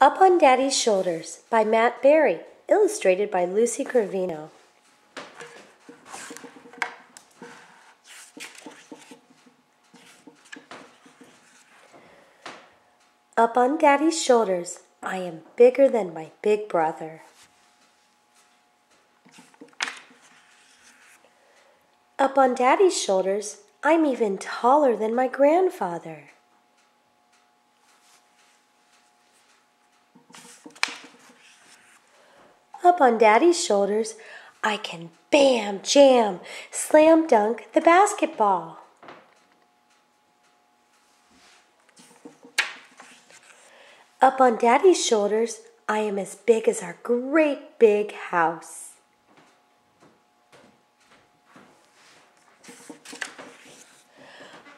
Up on Daddy's Shoulders by Matt Berry, illustrated by Lucy Gravino. Up on Daddy's shoulders, I am bigger than my big brother. Up on Daddy's shoulders, I'm even taller than my grandfather. Up on Daddy's shoulders, I can bam, jam, slam dunk the basketball. Up on Daddy's shoulders, I am as big as our great big house.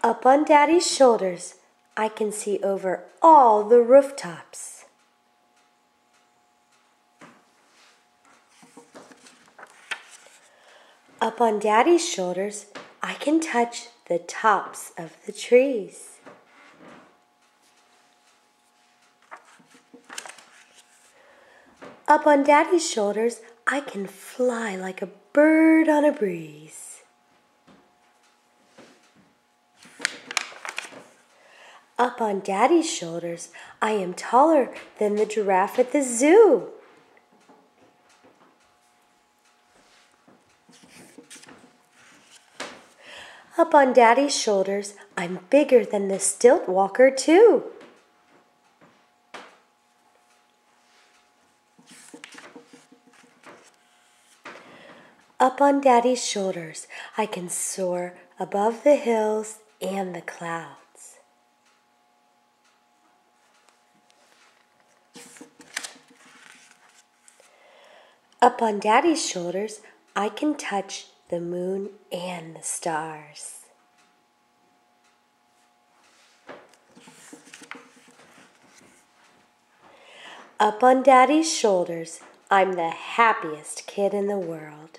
Up on Daddy's shoulders, I can see over all the rooftops. Up on Daddy's shoulders, I can touch the tops of the trees. Up on Daddy's shoulders, I can fly like a bird on a breeze. Up on Daddy's shoulders, I am taller than the giraffe at the zoo. Up on Daddy's shoulders, I'm bigger than the stilt walker, too. Up on Daddy's shoulders, I can soar above the hills and the clouds. Up on Daddy's shoulders, I can touch the moon and the stars. Up on Daddy's shoulders, I'm the happiest kid in the world.